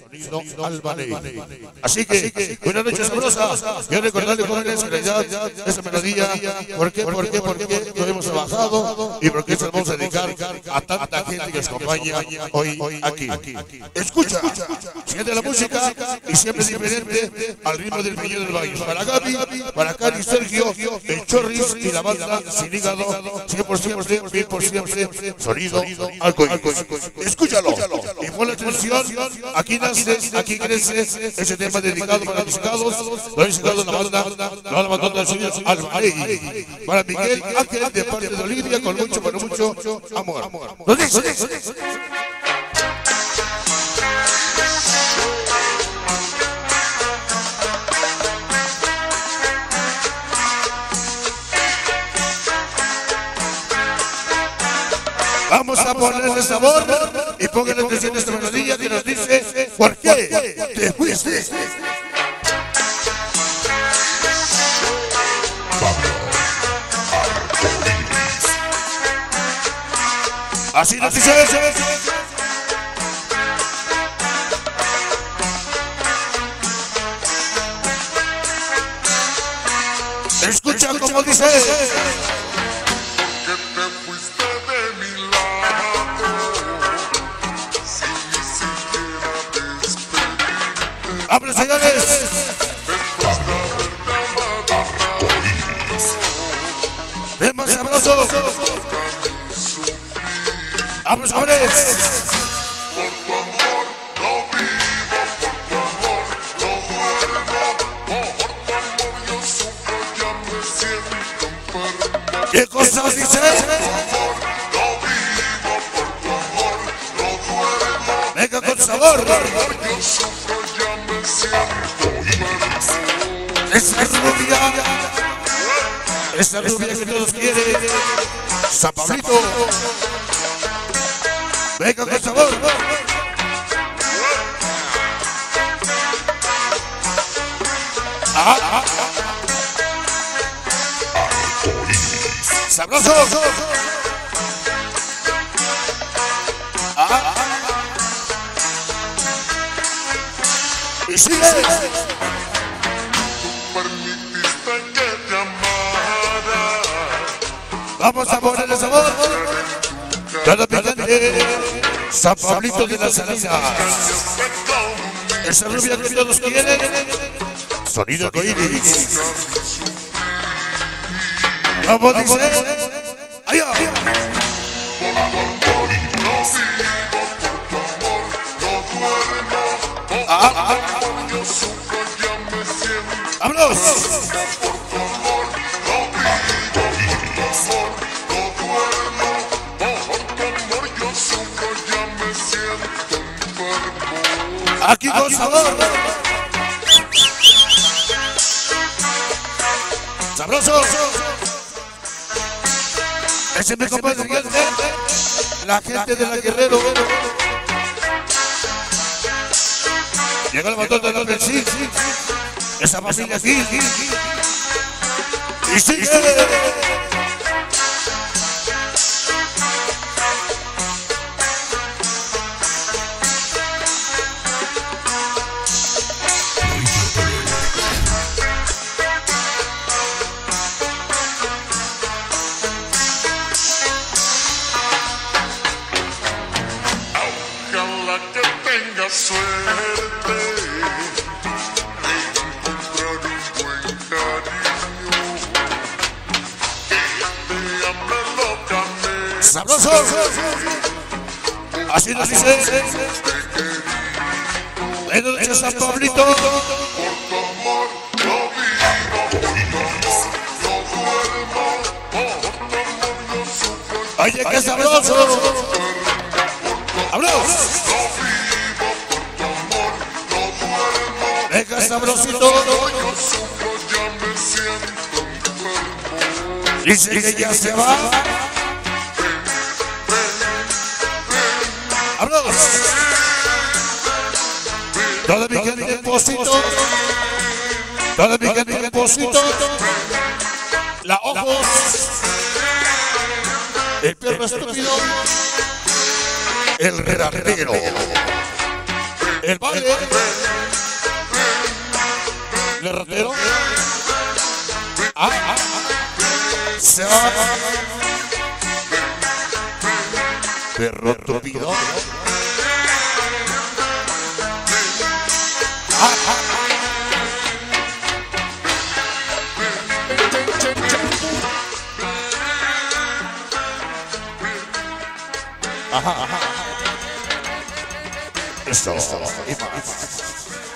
Sonido Albanés. Así que, buenas noches sabrosas. Quiero recordarle jóvenes en realidad esa melodía. ¿Por qué? ¿Por qué? ¿Por qué lo hemos trabajado? Y por qué se lo vamos a dedicar a tanta gente que nos acompaña hoy aquí. Escucha, siente la música y siempre diferente al ritmo del millón del baile. Para Gaby, para Cari, Sergio, el Chorris y la banda sin hígado, 100%, 100%, sonido alcohólico. Escúchalo y pon atención. Aquí nace, aquí crece ese tema dedicado para los musicados. Lo ha dedicado la banda, la. Para Miguel Ángel de parte de Olivia con mucho, pero mucho amor. Lo dice. Vamos a ponerle sabor y pongan atención a esta melodía que nos dice ¿Por qué te fuiste? Así nos dice. Escucha como dice. Que te fuiste dice? Amor, no vivo por tu amor, no duermo Venga con sabor. Esa rubia, esa rubia que todos quieren. San Pablito. Venga con sabor. Ah, ah. Sabroso. Ah, ah. Y sigue. Vamos a ponerle sabor. Cada picante. San Pablito de las Salinas. Esa rubia que todos quieren. Sonido coiris. Vamos, dice. Allá. Ah, ah, siento ¡Vámonos! Aquí con sabor. Sabroso. Ese es mi compañero. La gente de la Guerrero. Llegó el motor de los del sí. Esa familia aquí. Y sigue. Sabroso. Así nos dice. Dice San Pablito. Por tu amor Venga, sabrosito. Dice que ya se va. ¡Vámonos! Todo mi gente depósito. Todo mi gente depósito. La ojos. El perro estúpido. El redactero. El baile. Le ratero. Ah, ah, ah. Perro tupido. Ah, ah. Ajá, ajá. Y más.